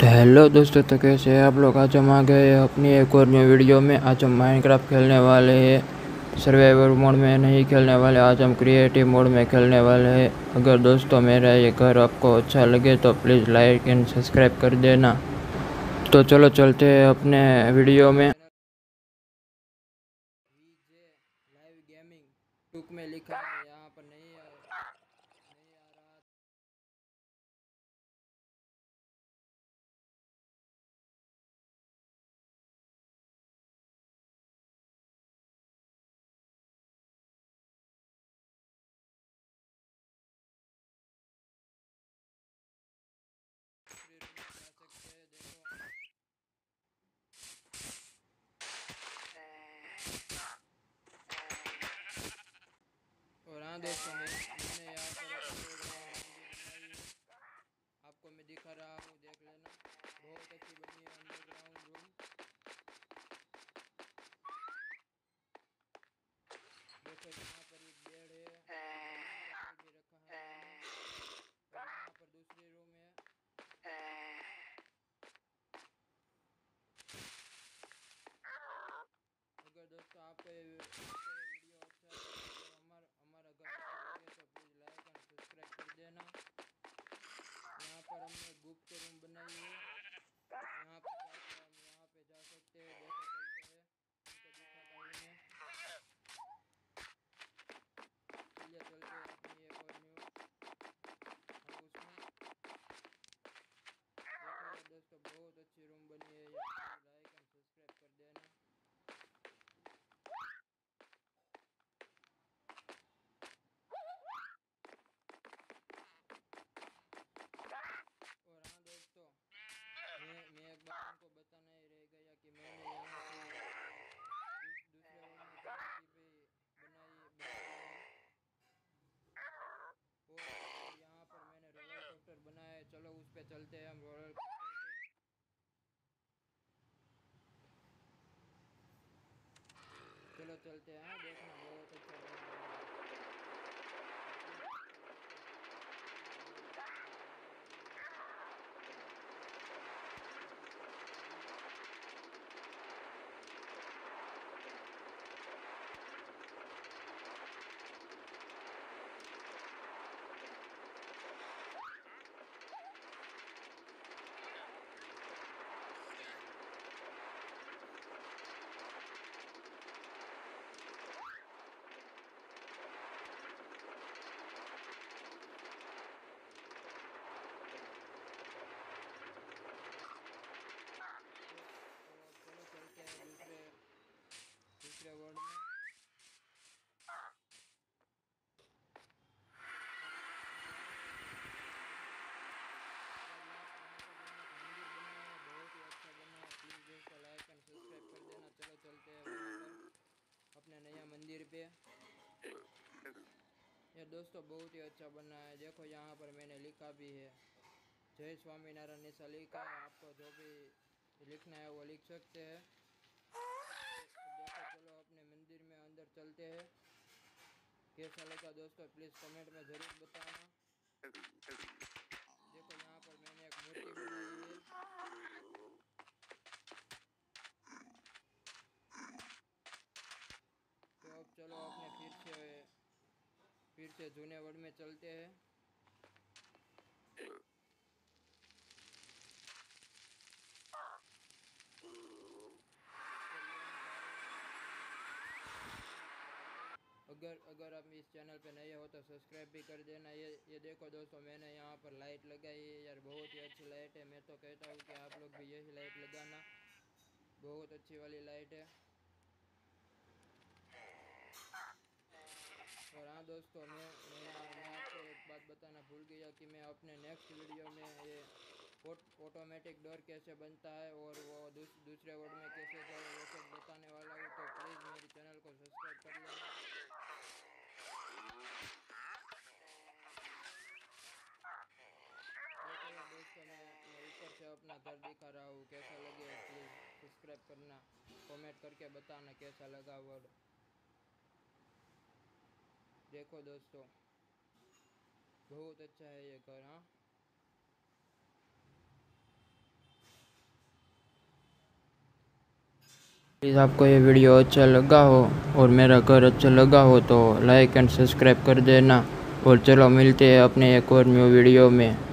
तो हेलो दोस्तों तो कैसे आप लोग? आज हम आ गए अपनी एक और न्यू वीडियो में। आज हम माइनक्राफ्ट खेलने वाले हैं। सर्वाइवर मोड में नहीं खेलने वाले, आज हम क्रिएटिव मोड में खेलने वाले हैं। अगर दोस्तों मेरा ये घर आपको अच्छा लगे तो प्लीज़ लाइक एंड सब्सक्राइब कर देना। तो चलो चलते हैं अपने वीडियो में। में लिखा है यहाँ पर नहीं हाँ दोस्तों मैं मैंने यहाँ पर आपको मैं दिखा रहा हूँ देख लेना बहुत अच्छी बनी है अंडरग्राउंड रूम देखो यहाँ पर एक बेड है भी रखा है और यहाँ पर दूसरी रूम है अगर दोस्तों आपको ये वीडियो अच्छा लगे तो हमारा हमारा घर अच्छा लगे तो प्लीज़ लाइक एंड सब्सक्राइब कर देना यहाँ पर हमने गुप्त रूम बनाई है यहाँ पर जाकर हम यहाँ पे जा सकते हैं देखो चलते हैं उनको दिखाता हूँ मैं चलिए चलते हैं अपनी एक और न्यू हाउस में देखो ये दोस्तों बहुत अच्छी रूम बनी है ये लाइक एंड सब्सक्राइब कर देना और हाँ दोस्तों मैं मैं एक बात तुमको बताना ही रह गया कि मैंने यहाँ से दूस- दूसरे रूम में कनेक्टी भी बनाई बनाई है और यहाँ पर मैंने रोलर कोस्टर बनाया है चलो उस पे चलते हैं हम रोलर चलो चलते हैं देखना बहुत अच्छा बना है तो चलो चलते हैं दूसरे में अच्छा लाइक एंड सब्सक्राइब कर देना चलो चलते हैं अपने नया मंदिर पे ये दोस्तों बहुत ही अच्छा बना है। देखो यहाँ पर मैंने लिखा भी है। जय स्वामीनारायण ऐसा लिखा है, आपको जो भी लिखना है वो लिख सकते हैं देखो चलो अपने मंदिर में अंदर चलते हैं। कैसा लगा दोस्तों प्लीज़ कमेंट में ज़रूर बताना। देखो यहाँ पर मैंने एक मूर्ति बनाई है। तो अब चलो अपने फिर से फिर से जूने वर्ड में चलते हैं। अगर अगर आप इस चैनल पे नए हो तो सब्सक्राइब भी कर देना। ये ये देखो दोस्तों मैंने यहाँ पर लाइट लगाई है यार बहुत ही अच्छी लाइट है। मैं तो कहता हूँ कि आप लोग भी यही लाइट लगाना। बहुत अच्छी वाली लाइट है। और हाँ दोस्तों मैं मैं आपको एक बात बताना भूल गया कि मैं अपने नेक्स्ट वीडियो में ये ऑटोमेटिक डोर कैसे बनता है और वो दूस, दूसरे वर्ड में कैसे वो सब बताने वाला अपना घर दिखा रहा हूँ, कैसा लगे प्लीज़ सब्सक्राइब करना कमेंट करके बताना कैसा लगा वर्ड देखो दोस्तों, बहुत अच्छा है ये घर हाँ? प्लीज़ आपको ये वीडियो अच्छा लगा हो और मेरा घर अच्छा लगा हो तो लाइक एंड सब्सक्राइब कर देना और चलो मिलते हैं अपने एक और न्यू वीडियो में.